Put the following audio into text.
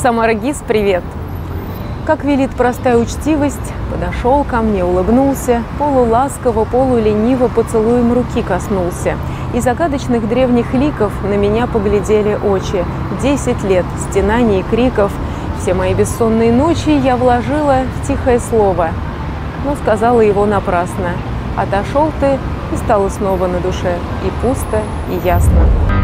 Самарагис, привет! Как велит простая учтивость, подошел ко мне, улыбнулся, полуласково, полулениво поцелуем руки коснулся. И загадочных древних ликов на меня поглядели очи. Десять лет стенаний и криков. Все мои бессонные ночи я вложила в тихое слово, но сказала его напрасно. Отошел ты, и стало снова на душе, и пусто, и ясно.